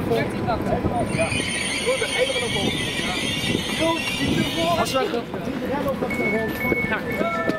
helemaal naar voren. Ja. Door helemaal naar vol. Ja. Goed, die ervoor. Als we goed. Nog op